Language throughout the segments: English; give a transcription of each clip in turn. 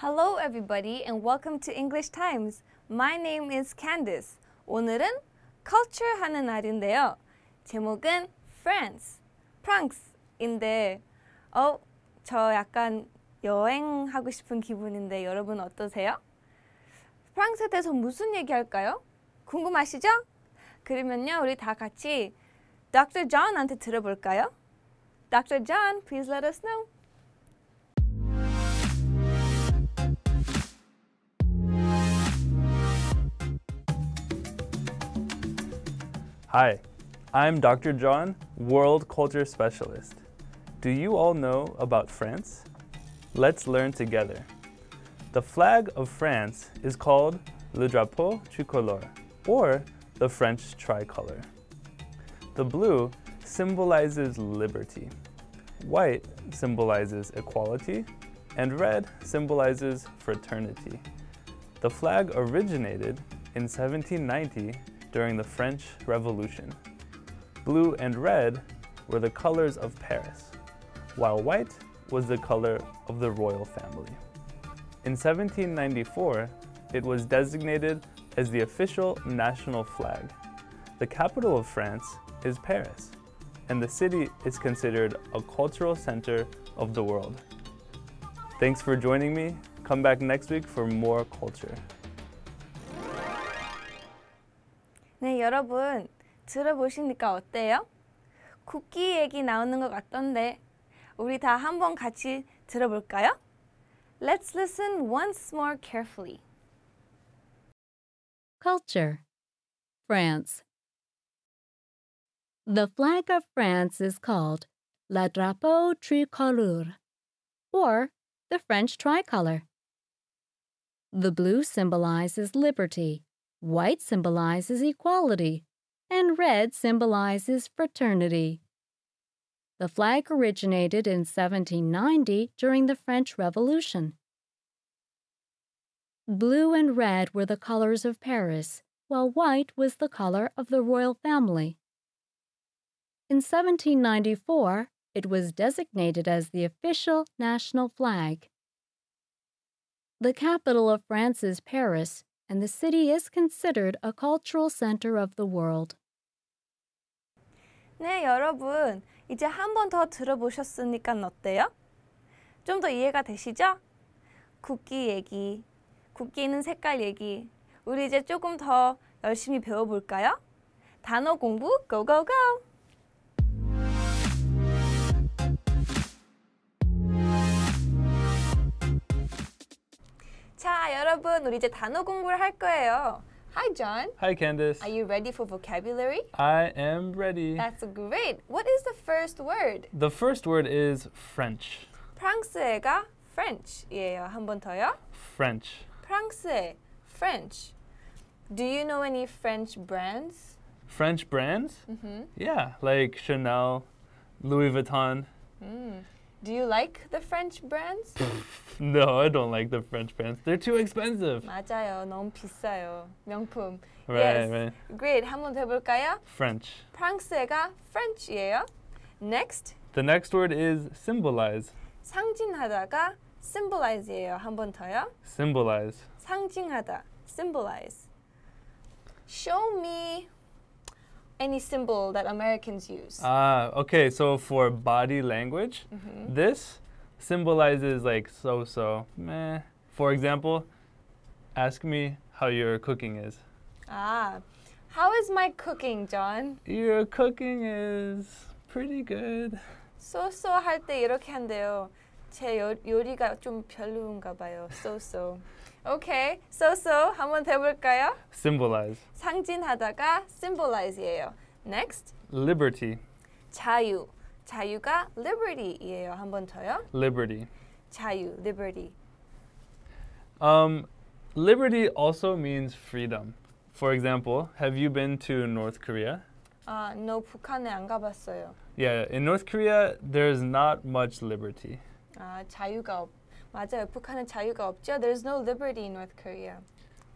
Hello, everybody, and welcome to English Times. My name is Candice. 오늘은 culture 하는 날인데요. 제목은 France, 프랑스인데, 어, 저 약간 여행하고 싶은 기분인데 여러분 어떠세요? 프랑스에 대해서 무슨 얘기할까요? 궁금하시죠? 그러면요, 우리 다 같이 Dr. John한테 들어볼까요? Dr. John, please let us know. Hi, I'm Dr. John, World Culture Specialist. Do you all know about France? Let's learn together. The flag of France is called le drapeau tricolore, or the French tricolor. The blue symbolizes liberty, white symbolizes equality, and red symbolizes fraternity. The flag originated in 1790 during the French Revolution. Blue and red were the colors of Paris, while white was the color of the royal family. In 1794, it was designated as the official national flag. The capital of France is Paris, and the city is considered a cultural center of the world. Thanks for joining me. Come back next week for more culture. 네, 여러분 들어보시니까 어때요? 쿠키 얘기 나오는 것 같던데 우리 다 한번 같이 들어볼까요? Let's listen once more carefully. Culture France The flag of France is called La Drapeau Tricolore, or the French tricolor. The blue symbolizes liberty, white symbolizes equality, and red symbolizes fraternity. The flag originated in 1790 during the French Revolution. Blue and red were the colors of Paris, while white was the color of the royal family. In 1794, it was designated as the official national flag. The capital of France is Paris, and the city is considered a cultural center of the world. 네, 여러분 이제 한 번 더 들어보셨으니까 어때요? 좀 더 이해가 되시죠? 국기 얘기, 국기는 색깔 얘기. 우리 이제 조금 더 열심히 배워볼까요? 단어 공부 고고고! 여러분 우리 이제 단어 공부를 할 거예요. Hi, John. Hi, Candice. Are you ready for vocabulary? I am ready. That's great. What is the first word? The first word is French. 프랑스어가 French이에요. 한 번 더요. French. 프랑스어 French. Do you know any French brands? French brands? Mm-hmm. Yeah, like Chanel, Louis Vuitton. Mm. Do you like the French brands? No, I don't like the French brands. They're too expensive. 맞아요. 너무 비싸요. 명품. Right, yes. right. Great. 한 번 더 해볼까요? French. 프랑스어가 French이에요. Next. The next word is symbolize. 상징하다가 symbolize이에요. 한 번 더요. Symbolize. 상징하다. symbolize. Show me any symbol that Americans use. Ah, okay, so for body language, Mhm. this symbolizes like so so, meh. For example, ask me how your cooking is. Ah, how is my cooking, John? Your cooking is pretty good. So-so 할 때 이렇게 한대요. 제 요, 요리가 좀 별로인가 봐요. So-so. Okay, so-so 한번 해볼까요? Symbolize. 상징하다가 symbolize이에요. Next, Liberty. 자유. 자유가 liberty이에요. 한 번 더요. Liberty. 자유, liberty. Um, liberty also means freedom. For example, have you been to North Korea? 아, no 북한에 안 가봤어요. Yeah, in North Korea, there's not much liberty. 아, 자유가 없. 맞아요. 북한은 자유가 없죠. There's no liberty in North Korea.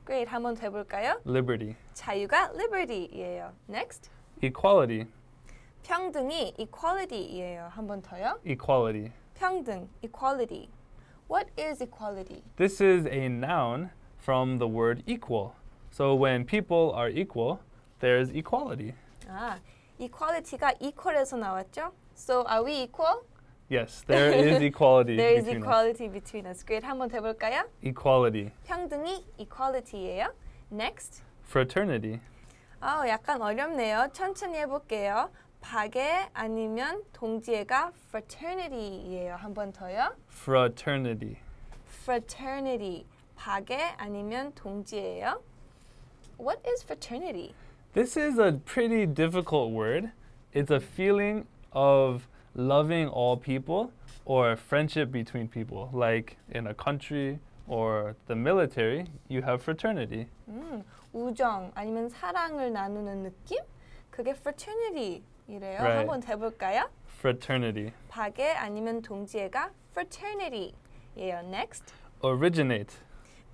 Great. 한번 더 해볼까요? Liberty. 자유가 liberty이에요. Next. Equality. 평등이 equality이에요. 한 번 더요. Equality. 평등, equality. What is equality? This is a noun from the word equal. So when people are equal, there's equality. 아, equality가 equal에서 나왔죠? So are we equal? Yes, there is equality There is between us. equality between us. Great. 한번 더 볼까요? Equality. 평등이 equality예요. Next. Fraternity. 아, 약간 어렵네요. 천천히 해볼게요. 박애 아니면 동지애가 fraternity예요. 한 번 더요. Fraternity. fraternity. 박애 아니면 동지애예요. What is fraternity? This is a pretty difficult word. It's a feeling of loving all people or friendship between people. Like in a country or the military, you have fraternity. 음, 우정 아니면 사랑을 나누는 느낌? 그게 fraternity이래요. Right. 한번 더 해볼까요? Fraternity. 박애 아니면 동지애가 fraternity예요. Next. Originate.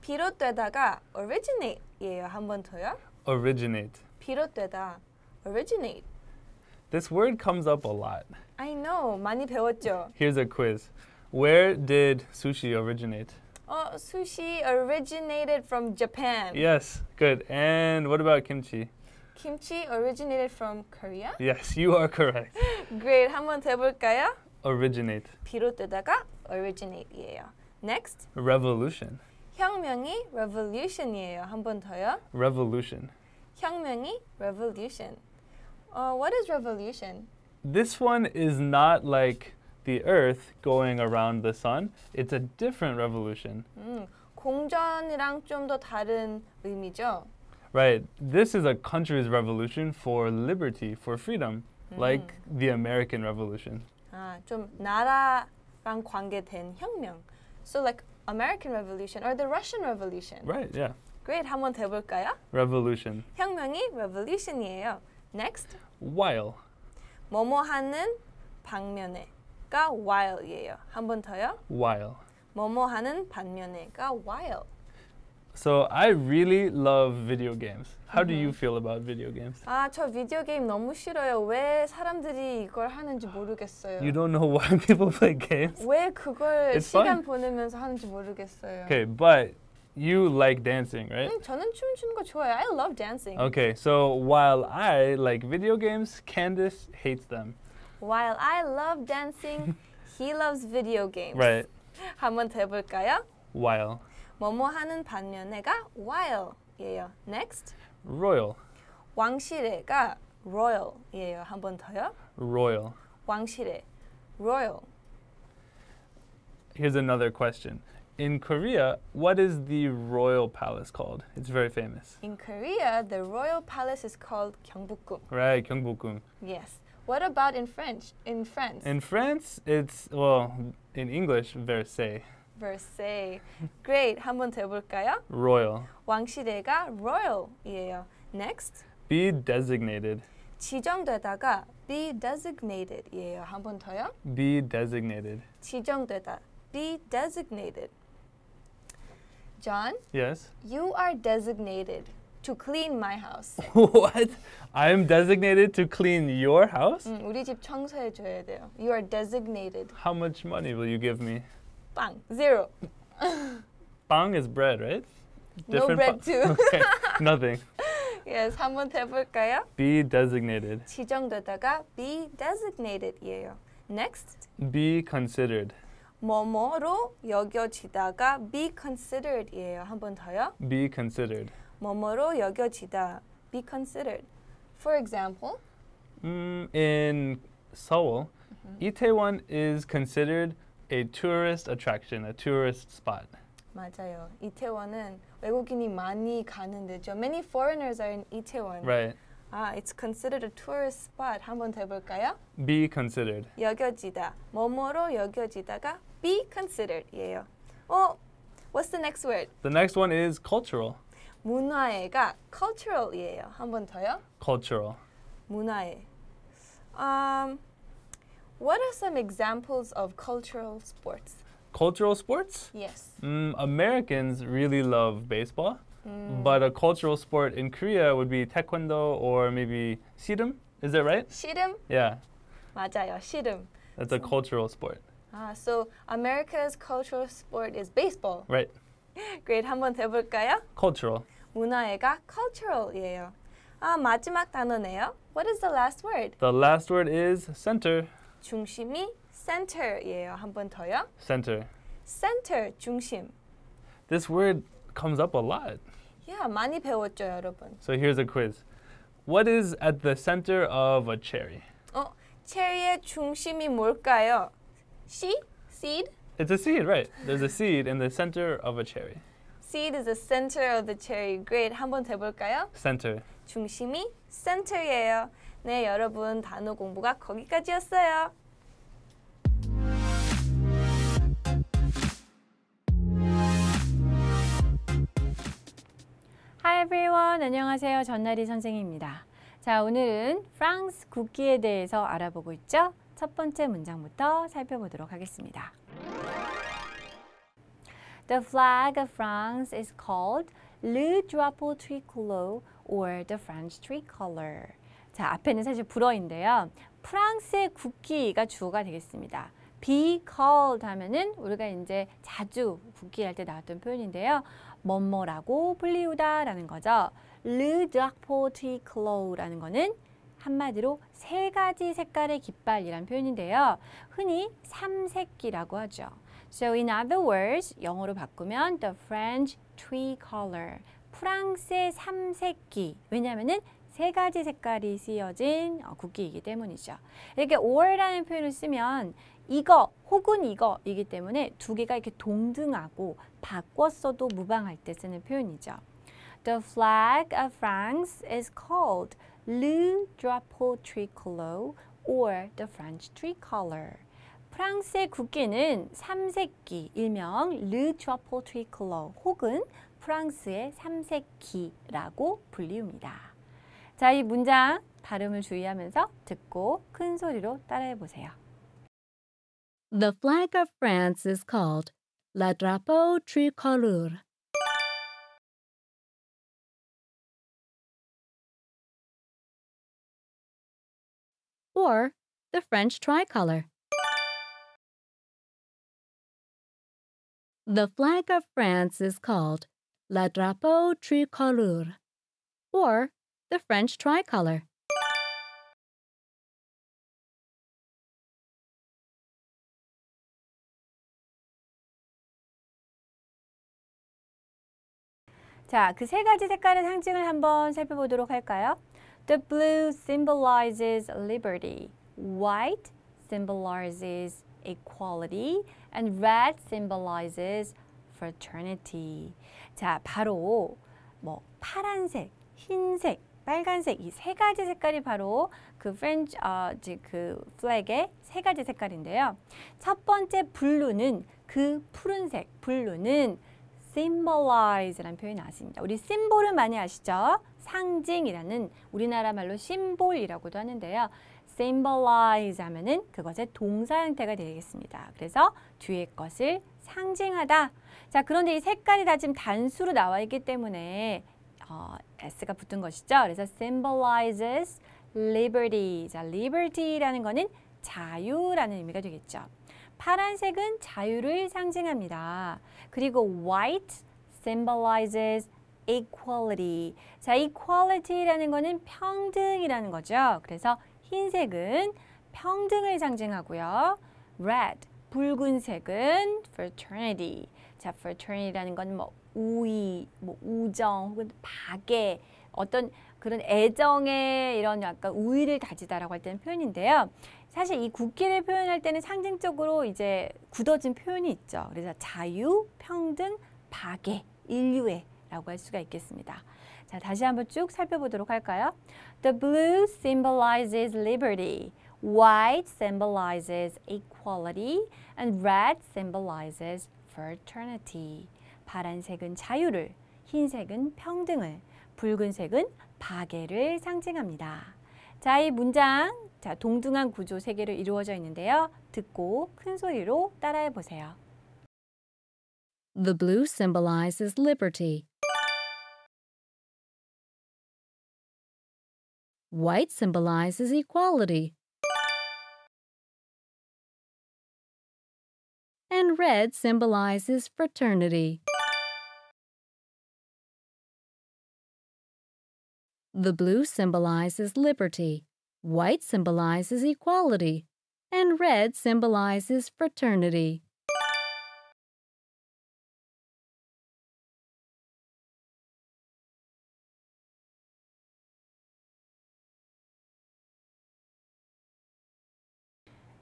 비롯되다가 originate예요. 한 번 더요. Originate. 비롯되다. originate. This word comes up a lot. I know. 많이 배웠죠. Here's a quiz. Where did sushi originate? 어, sushi originated from Japan. Yes, good. And what about kimchi? Kimchi originated from Korea. Yes, you are correct. Great. 한번 더 해볼까요? Originate. 비롯되다가 originate이에요. Next. Revolution. 혁명이 revolution이에요. 한 번 더요. Revolution. 혁명이 revolution. 어, what is revolution? This one is not like the earth going around the sun. It's a different revolution. 음, 공전이랑 좀 더 다른 의미죠. Right. This is a country's revolution for liberty, for freedom, like the American Revolution. 아, 좀 나라랑 관계된 혁명. So like American Revolution or the Russian Revolution. Right, yeah. Great. 한번 더 해볼까요? Revolution. 혁명이 revolution이에요. Next. While. 뭐뭐 하는 방면에가 while이에요. 한 번 더요. While. 뭐뭐 하는 반면에가 while. So I really love video games. How do you feel about video games? 아, 저 비디오 게임 너무 싫어요. 왜 사람들이 이걸 하는지 모르겠어요. You don't know why people play games? 왜 그걸 It's 시간 fun. 보내면서 하는지 모르겠어요. Okay, but you like dancing, right? 음, 저는 춤추는 거 좋아해요. I love dancing. Okay, so while I like video games, Candice hates them. While I love dancing, he loves video games. Right. 한번 더 해볼까요? While. 뭐뭐 하는 반면에가 while이에요. Next. Royal. 왕실에가 royal이에요. 한 번 더요. Royal. 왕실에 royal. Here's another question. In Korea, what is the royal palace called? It's very famous. In Korea, the royal palace is called 경복궁. Right, Gyeongbokgung. Yes. What about in French? In France? In France, it's well, in English, Versailles. Versailles. Great. 한번 더 해볼까요? Royal. 왕실에가 royal이에요. Next. Be designated. 지정되다가 be designated이에요. 한 번 더요. Be designated. 지정되다. Be designated. John, Yes. you are designated to clean my house. what? I am designated to clean your house? 음, 우리 집 청소해 줘야 돼요. You are designated. How much money will you give me? 빵. Zero. Bang is bread, right? No Different bread ba- too. okay, nothing. yes, 한번 더 해볼까요? Be designated. 지정되다가 be designated이에요. Next. Be considered. 뭐뭐로 여겨지다가 be considered이에요. 한 번 더요. Be considered. 뭐뭐로 여겨지다. be considered. For example, Mm, in Seoul, Itaewon is considered a tourist attraction, a tourist spot. 맞아요. 이태원은 외국인이 많이 가는 데죠. Many foreigners are in 이태원. Right. 아, it's considered a tourist spot. 한번 더 해볼까요? Be considered. 여겨지다. 뭐뭐로 여겨지다가 be considered이에요. 어, what's the next word? The next one is cultural. 문화애가 cultural이에요. 한 번 더요. Cultural. 문화애. Um, what are some examples of cultural sports? Cultural sports? Yes. Mm, Americans really love baseball, 음, but a cultural sport in Korea would be taekwondo or maybe sirum. Is that right? 씨름? Yeah, 맞아요. 씨름. that's a cultural sport. Ah, so America's cultural sport is baseball. Right. Great. 한번 더 해볼까요? Cultural. 문화예가 cultural이에요. 아, 마지막 단어네요. What is the last word? The last word is center. 중심이 center이에요. 한 번 더요. Center. center, 중심. This word comes up a lot. Yeah, 많이 배웠죠, 여러분. So here's a quiz. What is at the center of a cherry? 어, 체리의 중심이 뭘까요? C? Seed? It's a seed, right? There's a seed in the center of a cherry. Seed is the center of the cherry. Great. 한번 더 해볼까요? Center. 중심이 center이에요. 네, 여러분 단어 공부가 거기까지였어요. Hi everyone. 안녕하세요. 전나리 선생님입니다. 자, 오늘은 프랑스 국기에 대해서 알아보고 있죠? 첫 번째 문장부터 살펴보도록 하겠습니다. The flag of France is called le drapeau tricolore or the French tricolor. 자, 앞에는 사실 불어인데요. 프랑스의 국기가 주어가 되겠습니다. be called 하면은 우리가 이제 자주 국기 할 때 나왔던 표현인데요. 뭐뭐라고 불리우다라는 거죠. le drapeau tricolore라는 거는 한마디로 세 가지 색깔의 깃발이란 표현인데요. 흔히 삼색기라고 하죠. So in other words, 영어로 바꾸면 the French tricolor, 프랑스의 삼색기. 왜냐하면은 세 가지 색깔이 쓰여진 어, 국기이기 때문이죠. 이렇게 or라는 표현을 쓰면 이거 혹은 이거이기 때문에 두 개가 이렇게 동등하고 바꿨어도 무방할 때 쓰는 표현이죠. The flag of France is called le drapeau tricolore or the French tricolor. 프랑스의 국기는 삼색기, 일명 le drapeau tricolore 혹은 프랑스의 삼색기라고 불리웁니다. 자, 이 문장 발음을 주의하면서 듣고 큰 소리로 따라해 보세요. The flag of France is called la drapeau tricolore. or the French tricolor. The flag of France is called la drapeau tricolore or the French tricolor. 자, 그 세 가지 색깔의 상징을 한번 살펴보도록 할까요? The blue symbolizes liberty, white symbolizes equality, and red symbolizes fraternity. 자, 바로 뭐 파란색, 흰색, 빨간색 이 세 가지 색깔이 바로 그 프렌치 어, 그 플래그의 세 가지 색깔인데요. 첫 번째 블루는 그 푸른색, 블루는 symbolize라는 표현이 나왔습니다. 우리 심볼은 많이 아시죠? 상징이라는 우리나라 말로 심볼이라고도 하는데요. symbolize 하면은 그것의 동사 형태가 되겠습니다. 그래서 뒤에 것을 상징하다. 자, 그런데 이 색깔이 다 지금 단수로 나와 있기 때문에 어, s가 붙은 것이죠. 그래서 symbolizes liberty. 자, liberty라는 거는 자유라는 의미가 되겠죠. 파란색은 자유를 상징합니다. 그리고 white symbolizes equality. 자, equality라는 거는 평등이라는 거죠. 그래서 흰색은 평등을 상징하고요. red, 붉은색은 fraternity. 자, fraternity라는 건 뭐 우위, 뭐 우정 혹은 박애 어떤 그런 애정의 이런 약간 우위를 다지다라고 할 때는 표현인데요. 사실 이 국기를 표현할 때는 상징적으로 이제 굳어진 표현이 있죠. 그래서 자유, 평등, 박애, 인류애 라고 할 수가 있겠습니다. 자, 다시 한번 쭉 살펴보도록 할까요? The blue symbolizes liberty. White symbolizes equality. And red symbolizes fraternity. 파란색은 자유를, 흰색은 평등을, 붉은색은 박애를 상징합니다. 자, 이 문장 자, 동등한 구조 세 개로 이루어져 있는데요. 듣고 큰 소리로 따라해 보세요. The blue symbolizes liberty. White symbolizes equality. and red symbolizes fraternity. The blue symbolizes liberty, white symbolizes equality, and red symbolizes fraternity.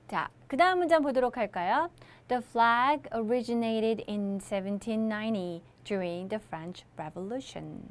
자, 그 다음 문장 보도록 할까요? The flag originated in 1790 during the French Revolution.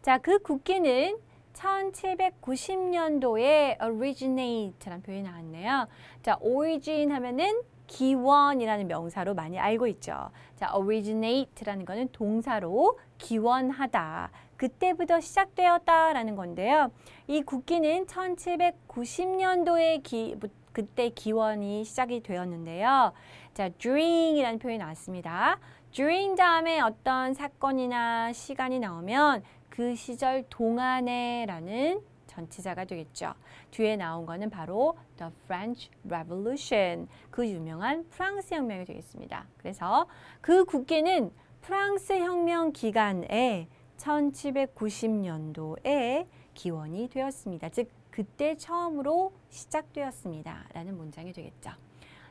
자, 그 국기는 1790년도에 originate라는 표현이 나왔네요. 자, origin 하면은 기원이라는 명사로 많이 알고 있죠. 자, originate라는 거는 동사로 기원하다. 그때부터 시작되었다라는 건데요. 이 국기는 1790년도에 기, 그때 기원이 시작이 되었는데요. 자, during이라는 표현이 나왔습니다. during 다음에 어떤 사건이나 시간이 나오면 그 시절 동안에라는 전치사가 되겠죠. 뒤에 나온 거는 바로 the French Revolution, 그 유명한 프랑스 혁명이 되겠습니다. 그래서 그 국기는 프랑스 혁명 기간에 1790년도에 기원이 되었습니다. 즉 그때 처음으로 시작되었습니다. 라는 문장이 되겠죠.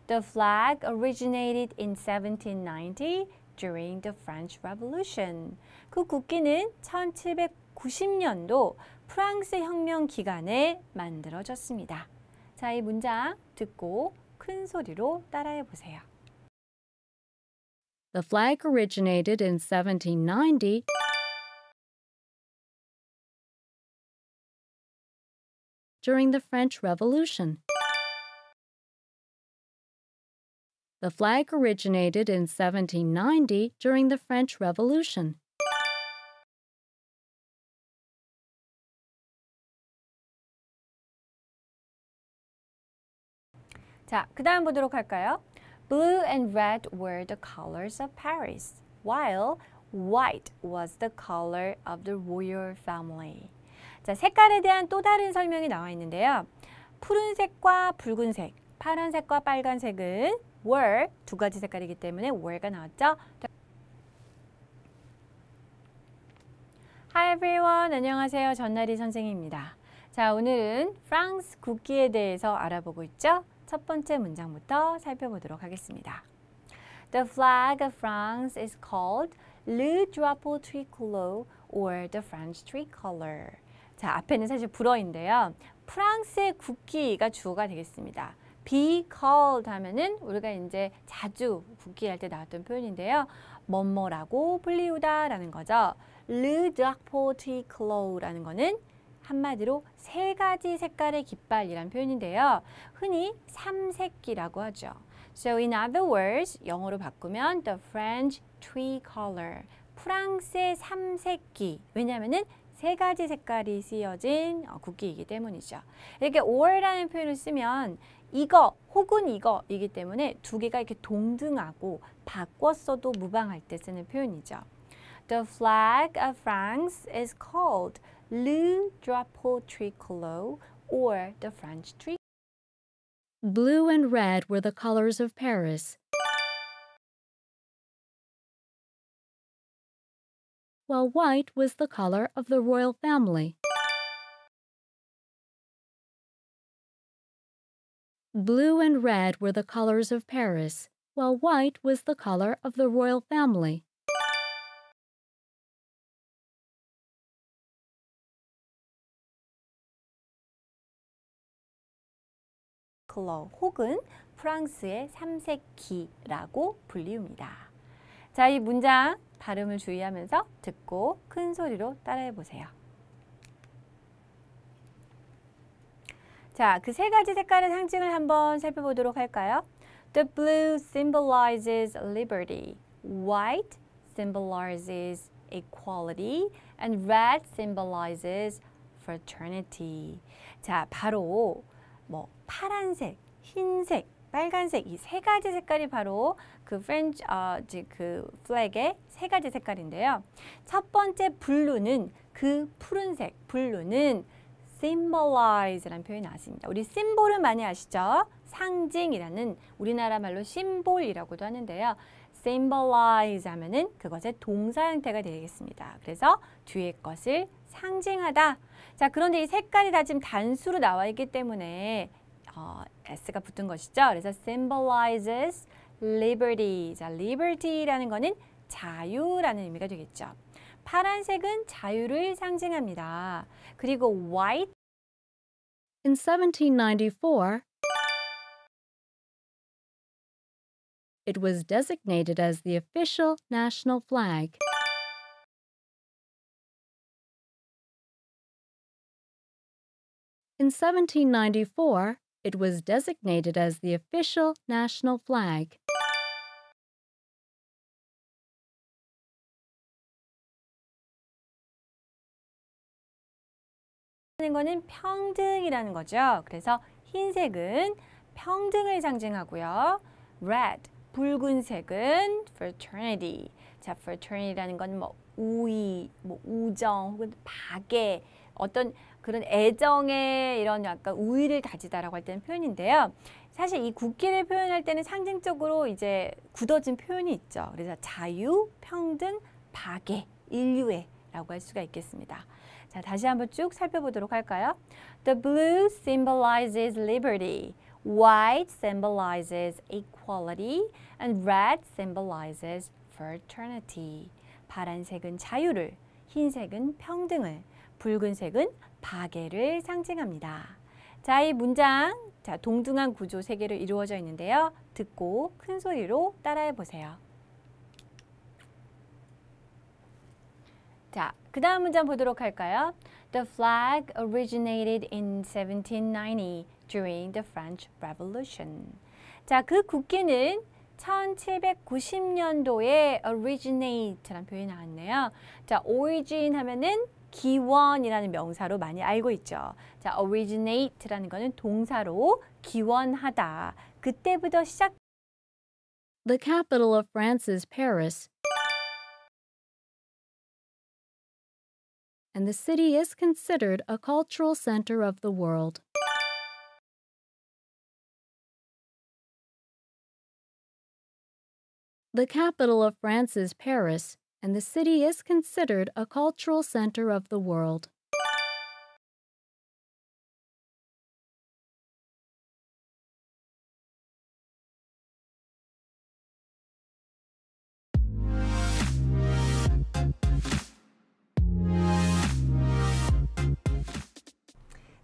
The flag originated in 1790 during the French Revolution. 그 국기는 1790년도 프랑스 혁명 기간에 만들어졌습니다. 자, 이 문장 듣고 큰 소리로 따라해 보세요. The flag originated in 1790 during the French Revolution. The flag originated in 1790 during the French Revolution. 자, 그 다음 보도록 할까요? Blue and red were the colors of Paris, while white was the color of the royal family. 자, 색깔에 대한 또 다른 설명이 나와 있는데요. 푸른색과 붉은색, 파란색과 빨간색은 were 두 가지 색깔이기 때문에 were가 나왔죠. Hi everyone. 안녕하세요. 전나리 선생입니다. 자, 오늘은 프랑스 국기에 대해서 알아보고 있죠. 첫 번째 문장부터 살펴보도록 하겠습니다. The flag of France is called le drapeau tricolore or the French tricolor. 자, 앞에는 사실 불어인데요. 프랑스의 국기가 주어가 되겠습니다. be called 하면은 우리가 이제 자주 국기 할 때 나왔던 표현인데요. 뭐뭐라고 불리우다라는 거죠. le drapeau tricolore라는 거는 한마디로 세 가지 색깔의 깃발이란 표현인데요. 흔히 삼색기라고 하죠. So in other words, 영어로 바꾸면 the French tricolor, 프랑스의 삼색기. 왜냐하면은 세 가지 색깔이 쓰여진 국기이기 때문이죠. 이렇게 or라는 표현을 쓰면 이거 혹은 이거이기 때문에 두 개가 이렇게 동등하고 바꿨어도 무방할 때 쓰는 표현이죠. The flag of France is called le drapeau tricolore or the French tricolor. Blue and red were the colors of Paris. while white was the color of the royal family. Blue and red were the colors of Paris, while white was the color of the royal family. 컬러 혹은 프랑스의 삼색기라고 불리웁니다. 자, 이 문장 발음을 주의하면서 듣고 큰 소리로 따라해 보세요. 자, 그 세 가지 색깔의 상징을 한번 살펴보도록 할까요? The blue symbolizes liberty. White symbolizes equality. And red symbolizes fraternity. 자, 바로 뭐 파란색, 흰색, 빨간색 이 세 가지 색깔이 바로 그 프렌치 어, 그 플렉의 세 가지 색깔인데요. 첫 번째 블루는 그 푸른색 블루는 symbolize라는 표현이 나왔습니다. 우리 심볼은 많이 아시죠? 상징이라는 우리나라 말로 심볼이라고도 하는데요. symbolize 하면은 그것의 동사 형태가 되겠습니다. 그래서 뒤에 것을 상징하다. 자, 그런데 이 색깔이 다 지금 단수로 나와 있기 때문에 어, s가 붙은 것이죠. 그래서 symbolizes liberty. 자, liberty라는 거는 자유라는 의미가 되겠죠. 파란색은 자유를 상징합니다. 그리고 white In 1794, it was designated as the official national flag. In 1794, it was designated as the official national flag. 거는 평등이라는 거죠. 그래서 흰색은 평등을 상징하고요. red 붉은색은 fraternity. 자, fraternity라는 건 뭐 우위, 뭐 우정 혹은 박애 어떤 그런 애정의 이런 약간 우위를 다지다라고 할 때는 표현인데요. 사실 이 국기를 표현할 때는 상징적으로 이제 굳어진 표현이 있죠. 그래서 자유, 평등, 박애, 인류애라고 할 수가 있겠습니다. 자, 다시 한번 쭉 살펴보도록 할까요? The blue symbolizes liberty. White symbolizes equality. And red symbolizes fraternity. 파란색은 자유를, 흰색은 평등을, 붉은색은 박애를 상징합니다. 자, 이 문장, 자, 동등한 구조 세 개로 이루어져 있는데요. 듣고 큰 소리로 따라해 보세요. 자, 그 다음 문장 보도록 할까요? The flag originated in 1790 during the French Revolution. 자, 그 국기는 1790년도에 originate라는 표현이 나왔네요. 자, origin 하면은 기원이라는 명사로 많이 알고 있죠. 자, originate라는 거는 동사로 기원하다. 그때부터 시작 The capital of France is Paris. And the city is considered a cultural center of the world. The capital of France is Paris, and the city is considered a cultural center of the world.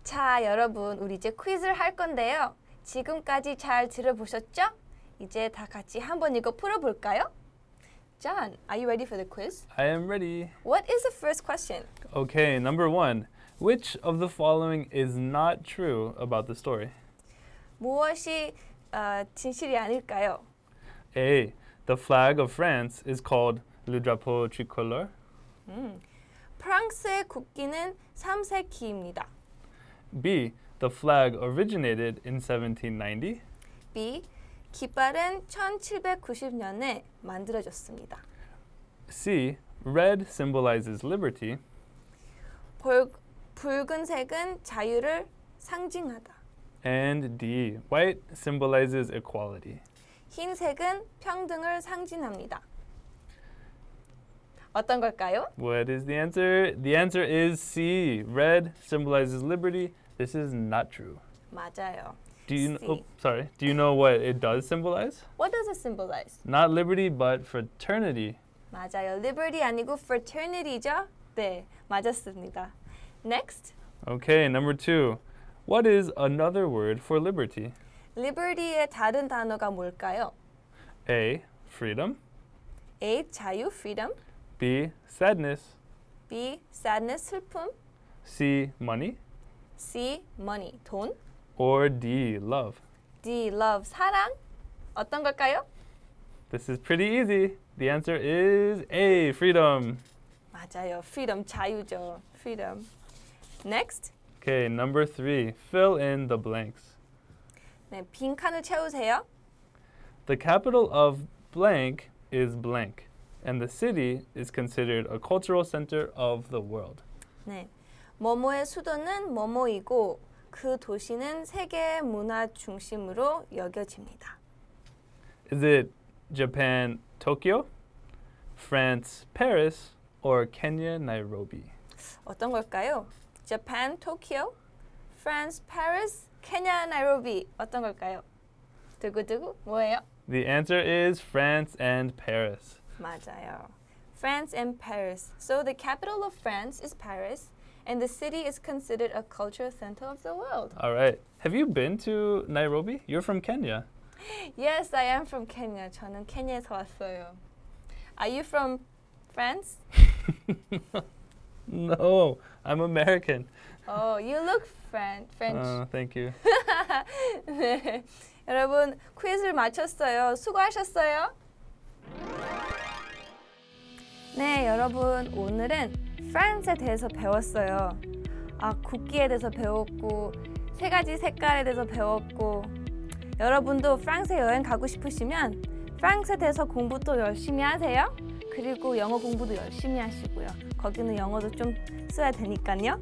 자, 여러분, 우리 이제 퀴즈를 할 건데요. 지금까지 잘 들어보셨죠? 이제 다 같이 한번 이거 풀어볼까요? John, are you ready for the quiz? I am ready. What is the first question? Okay, number one. Which of the following is not true about the story? 무엇이 어, 진실이 아닐까요? A. The flag of France is called le drapeau tricolore. 프랑스의 국기는 삼색기입니다. B. The flag originated in 1790. B. 깃발은 1790년에 만들어졌습니다. C. Red symbolizes liberty. 볼, 붉은색은 자유를 상징하다. And D. White symbolizes equality. 흰색은 평등을 상징합니다. 어떤 걸까요? What is the answer? The answer is C. Red symbolizes liberty. This is not true. 맞아요. Do you C. know, oh, sorry. Do you know what it does symbolize? What does it symbolize? Not liberty, but fraternity. 맞아요. liberty 아니고 fraternity죠? 네, 맞았습니다. Next. Okay, number two. What is another word for liberty? liberty의 다른 단어가 뭘까요? A. Freedom. A. 자유, freedom. B. Sadness. B. sadness, 슬픔. C. Money. C. money, 돈. Or D. Love. D. love, 사랑. 어떤 걸까요? This is pretty easy. The answer is A. Freedom. 맞아요. freedom, 자유죠. freedom. Next. Okay, number three. Fill in the blanks. 네, 빈 칸을 채우세요. The capital of blank is blank, and the city is considered a cultural center of the world. 네. 뭐뭐의 수도는 뭐뭐이고 그 도시는 세계 문화 중심으로 여겨집니다. Is it Japan, Tokyo, France, Paris, or Kenya, Nairobi? 어떤 걸까요? Japan, Tokyo, France, Paris, Kenya, Nairobi. 어떤 걸까요? 두구두구 뭐예요? The answer is France and Paris. 맞아요. France and Paris. So the capital of France is Paris, and the city is considered a cultural center of the world. All right. Have you been to Nairobi? You're from Kenya. Yes, I am from Kenya. 저는 케냐에서 왔어요. Are you from France? No, I'm American. Oh, you look Fran- French. Uh, thank you. 네. 여러분 퀴즈를 마쳤어요. 수고하셨어요. 네, 여러분 오늘은 프랑스에 대해서 배웠어요. 아, 국기에 대해서 배웠고 세 가지 색깔에 대해서 배웠고 여러분도 프랑스에 여행 가고 싶으시면 프랑스에 대해서 공부 또 열심히 하세요. 그리고 영어 공부도 열심히 하시고요. 거기는 영어도 좀 써야 되니까요.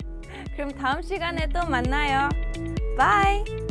그럼 다음 시간에 또 만나요. 바이.